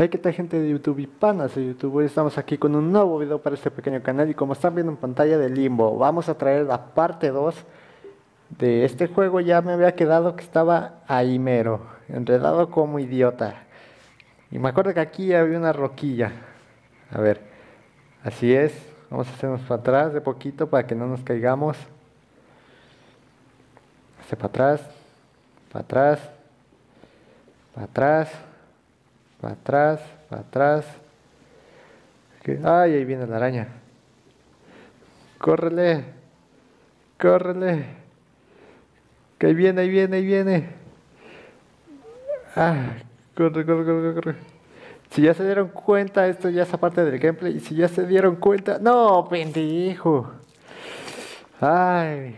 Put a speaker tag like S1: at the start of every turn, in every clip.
S1: Hey, ¿qué tal gente de YouTube y panas de YouTube? Hoy estamos aquí con un nuevo video para este pequeño canal y como están viendo en pantalla de Limbo, vamos a traer la parte 2 de este juego. Ya me había quedado que estaba ahí mero, enredado como idiota. Y me acuerdo que aquí había una roquilla. A ver, así es. Vamos a hacernos para atrás de poquito para que no nos caigamos. Este para atrás, para atrás, para atrás para atrás, para atrás. Ay, ahí viene la araña. Córrele, córrele. Que ahí viene, ahí viene, ahí viene. Ah, corre, corre, corre, corre. Si ya se dieron cuenta, esto ya es parte del gameplay. Y si ya se dieron cuenta, no, pendejo. Ay.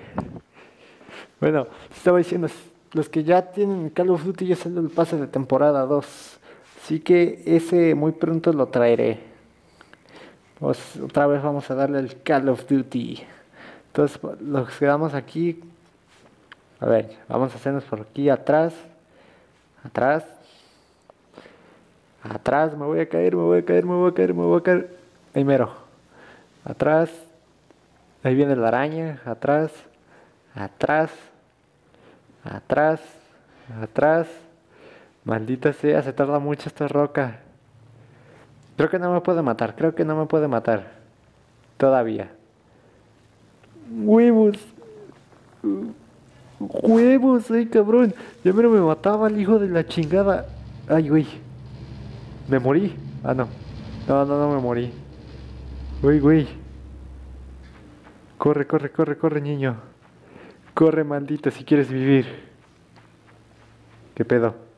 S1: Bueno, estaba diciendo, los que ya tienen Call of Duty ya salió el pase de temporada 2. Así que ese muy pronto lo traeré. Pues otra vez vamos a darle el Call of Duty. Entonces los quedamos aquí. A ver, vamos a hacernos por aquí atrás. Atrás. Atrás, me voy a caer, me voy a caer, me voy a caer, me voy a caer. Primero. Atrás. Ahí viene la araña. Atrás. Atrás. Atrás. Atrás. Maldita sea, se tarda mucho esta roca. Creo que no me puede matar, creo que no me puede matar. Todavía. Huevos. Huevos, ay cabrón. Ya me me mataba el hijo de la chingada. Ay, güey. Me morí. Ah, no. No, no, no me morí. Uy, güey. Corre, corre, corre, corre, niño. Corre, maldita, si quieres vivir. ¿Qué pedo?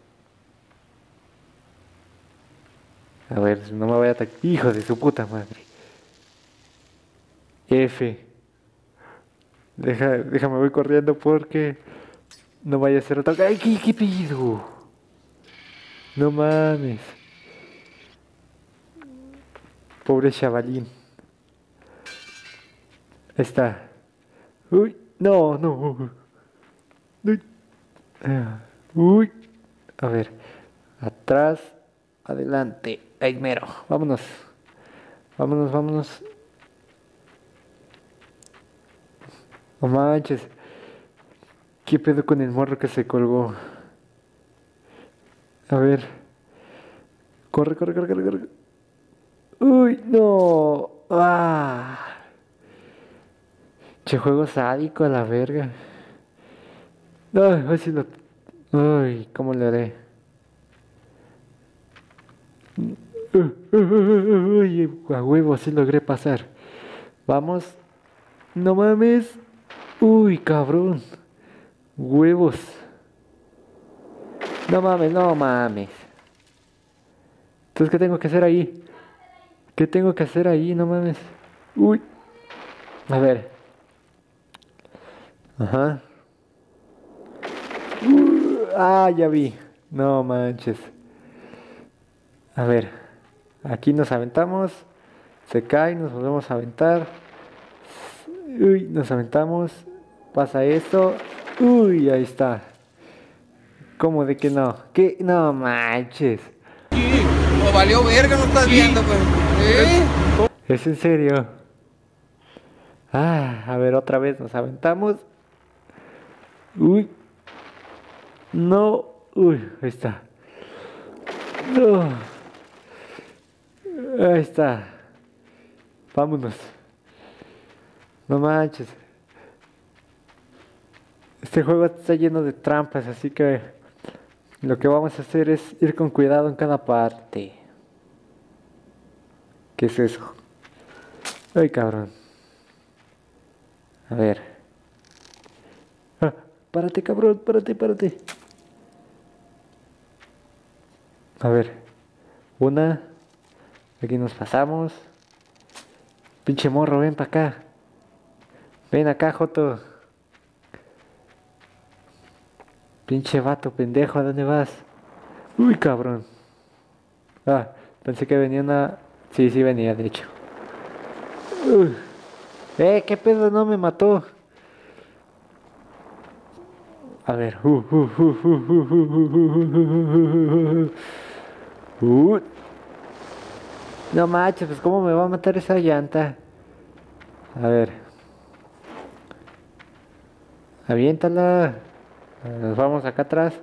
S1: A ver, no me voy a atacar. Hijo de su puta madre. F. Deja, déjame voy corriendo porque no vaya a ser otra. ¡Ay, qué, pido! No mames. Pobre chavalín. Está. Uy, no, no. Uy. Ah, uy. A ver. Atrás. Adelante. Ahí mero. Vámonos. Vámonos, vámonos. No manches. ¿Qué pedo con el morro que se colgó? A ver. Corre, corre, corre, corre, corre. Uy, no. Ah. Che juego sádico a la verga. Ay, si lo... Ay, ¿cómo le haré? Uy, a huevo, sí logré pasar. Vamos. No mames. Uy, cabrón. Huevos. No mames, no mames. Entonces, ¿qué tengo que hacer ahí? ¿Qué tengo que hacer ahí? No mames. Uy. A ver. Ajá. ah, ya vi. No manches. A ver. Aquí nos aventamos. Se cae, nos volvemos a aventar. Uy, nos aventamos. Pasa esto. Uy, ahí está. ¿Cómo de que no? ¿Qué? No manches.
S2: No valió verga, no estás viendo, pues. ¿Eh?
S1: ¿Es en serio? Ah, a ver, otra vez nos aventamos. Uy. No. Uy, ahí está. No. Ahí está. Vámonos. No manches. Este juego está lleno de trampas, así que lo que vamos a hacer es ir con cuidado en cada parte. ¿Qué es eso? Ay, cabrón. A ver. Ah, párate, cabrón, párate, párate. A ver. Una. Aquí nos pasamos. Pinche morro, ven para acá. Ven acá, Joto. Pinche vato, pendejo, ¿a dónde vas? Uy, cabrón. Ah, pensé que venía una... Sí, sí venía, de hecho. Eh, qué pedo, no me mató. A ver. Uh, uh, uh, No manches, pues cómo me va a matar esa llanta. A ver. Aviéntala. Nos vamos acá atrás.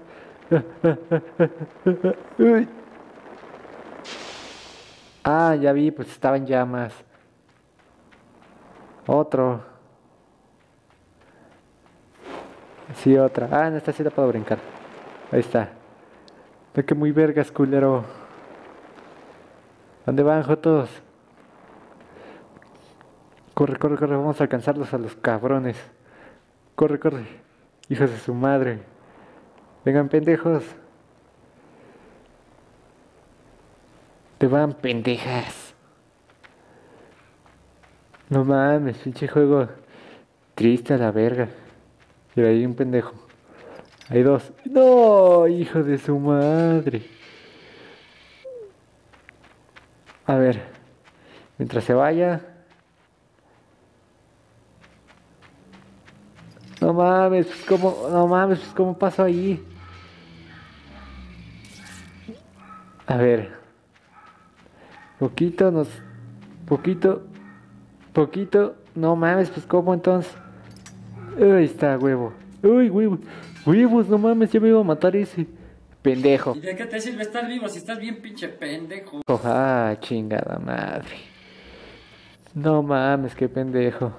S1: Ah, ya vi, pues estaba en llamas. Otro. Sí, otra. Ah, en esta sí la puedo brincar. Ahí está. Ve que muy vergas, culero. ¿Dónde van, Jotos? Corre, corre, corre. Vamos a alcanzarlos a los cabrones. Corre, corre. Hijos de su madre. Vengan, pendejos. Te van, pendejas. No mames, pinche juego. Triste a la verga. Y ahí un pendejo. Hay dos. No, hijo de su madre. A ver. Mientras se vaya. No mames, pues, ¿cómo? No mames, pues, ¿cómo pasó ahí? A ver. Poquito nos. Poquito. Poquito. No mames, pues ¿cómo entonces? Ahí está, huevo. Uy, huevos. Huevos, no mames, ya me iba a matar ese. Pendejo.
S3: ¿Y de qué te sirve estar vivo si estás bien pinche pendejo?
S1: Ah, chingada madre. No mames, qué pendejo.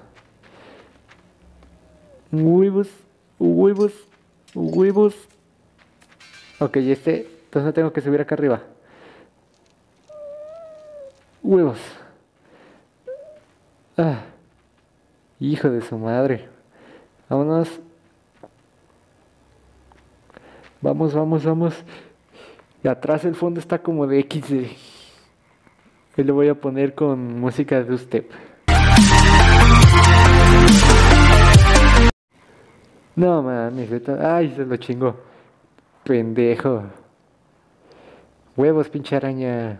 S1: Huevos, huevos, huevos. Ok, este. Entonces no tengo que subir acá arriba. Huevos. Ah. Hijo de su madre. Vámonos. Vamos, vamos, vamos. Y atrás el fondo está como de XD. Yo le voy a poner con música de step. No mames, ay, se lo chingó. Pendejo. Huevos, pinche araña.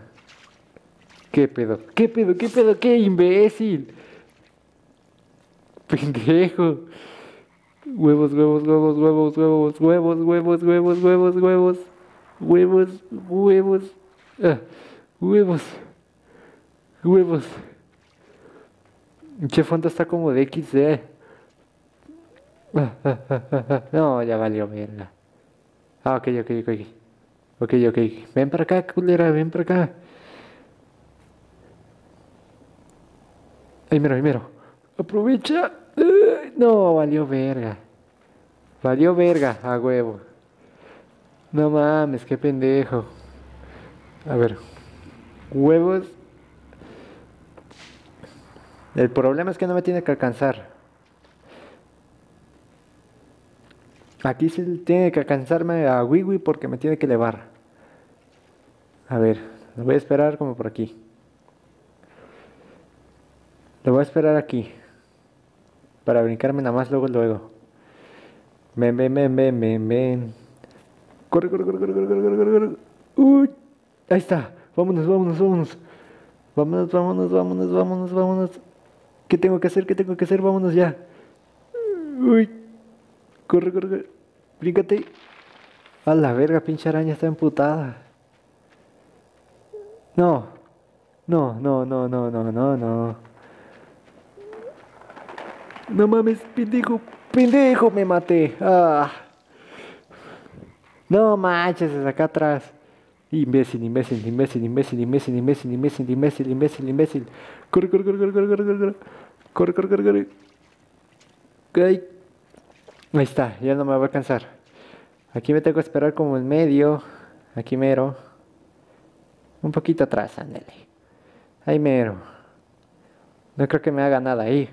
S1: ¿Qué pedo? ¿Qué pedo? ¿Qué pedo? ¿Qué imbécil? Pendejo. Huevos, huevos, huevos, huevos, huevos, huevos, huevos, huevos, huevos, huevos, huevos, huevos, ah, huevos, huevos. Che fondo está como de XD. No, ya valió verga. Ah, ok, ok, ok. Ok, ok. Ven para acá, culera, ven para acá. Ahí mero, ahí mero. Aprovecha. No, valió verga. Valió verga, a huevo. No mames, qué pendejo. A ver. Huevos. El problema es que no me tiene que alcanzar. Aquí sí tiene que alcanzarme a Wiwi porque me tiene que elevar. A ver, lo voy a esperar como por aquí. Lo voy a esperar aquí. Para brincarme nada más luego, luego. Ven, ven, ven, ven, ven, ven. Corre, corre, corre, corre, corre, corre, corre, corre. Uy, ahí está. Vámonos, vámonos, vámonos. Vámonos, vámonos, vámonos, vámonos, vámonos. ¿Qué tengo que hacer? ¿Qué tengo que hacer? Vámonos ya. Uy. Corre, corre, corre. Bríncate. A la verga, pinche araña está emputada. No. No, no, no, no, no, no, no. No mames, pendejo. Pendejo, me maté. Ah. No manches, es acá atrás. Imbécil, imbécil, imbécil, imbécil, imbécil, imbécil, imbécil, imbécil, imbécil, imbécil. Corre, corre, corre, corre, corre, corre, corre. Corre, corre, corre, corre. Ay. Ahí está, ya no me va a alcanzar. Aquí me tengo que esperar como en medio. Aquí mero. Un poquito atrás, ándale. Ahí mero. No creo que me haga nada ahí.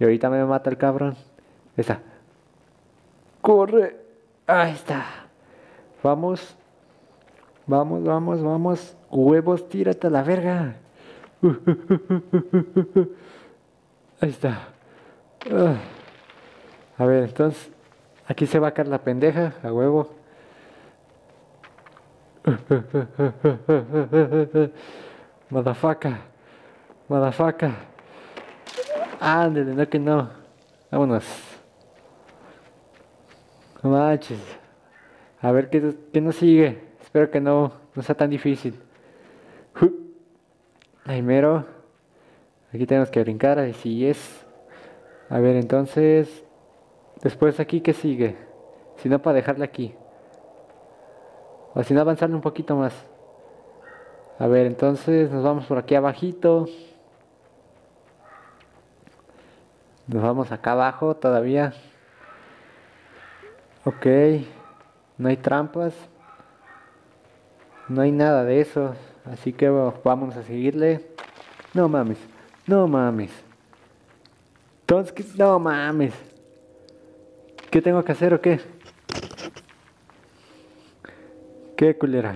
S1: Y ahorita me mata el cabrón. Esa. Corre. Ahí está. Vamos. Vamos, vamos, vamos. Huevos, tírate a la verga. Ahí está. Ah. A ver, entonces. Aquí se va a caer la pendeja, a huevo. Madafaca. Madafaca. Ándale, no que no. Vámonos. No manches. A ver qué, qué nos sigue. Espero que no, no sea tan difícil. Ahí mero. Aquí tenemos que brincar, ahí sí es. A ver, entonces... Después aquí, ¿qué sigue? Si no, para dejarla aquí. O si no, avanzarle un poquito más. A ver, entonces nos vamos por aquí abajito. Nos vamos acá abajo todavía. Ok. No hay trampas. No hay nada de eso. Así que vamos a seguirle. No mames. No mames. Entonces, no mames. ¿Qué tengo que hacer o qué? ¿Qué culera?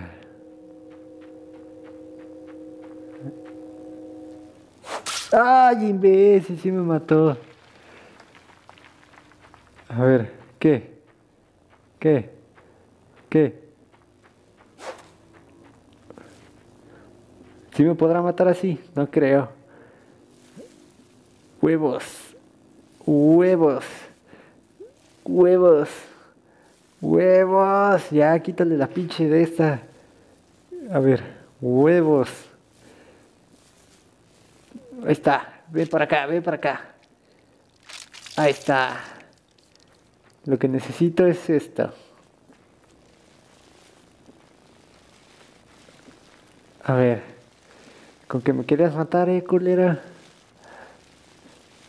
S1: ¡Ay, imbécil! Sí me mató. A ver, ¿qué? ¿Qué? ¿Qué? ¿Sí me podrá matar así? No creo. Huevos. Huevos. Huevos. Huevos. Ya, quítale la pinche de esta. A ver, huevos. Ahí está. Ven para acá, ven para acá. Ahí está. Lo que necesito es esto. A ver. Con que me querías matar, eh, culera.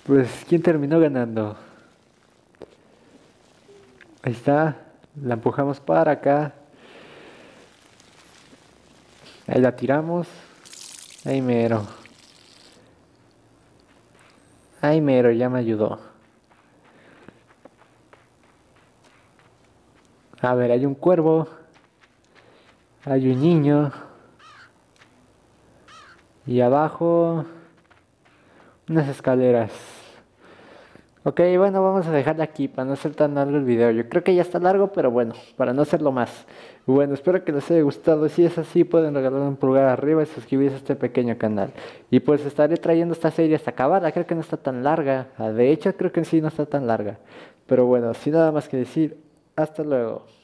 S1: Pues, ¿quién terminó ganando? Ahí está. La empujamos para acá. Ahí la tiramos. Ahí mero. Ahí mero, ya me ayudó. A ver, hay un cuervo. Hay un niño. Y abajo unas escaleras. Ok, bueno, vamos a dejarla aquí para no hacer tan largo el video. Yo creo que ya está largo, pero bueno, para no hacerlo más. Bueno, espero que les haya gustado. Si es así, pueden regalar un pulgar arriba y suscribirse a este pequeño canal. Y pues estaré trayendo esta serie hasta acabarla. Creo que no está tan larga. Ah, de hecho, creo que sí no está tan larga. Pero bueno, sin nada más que decir, hasta luego.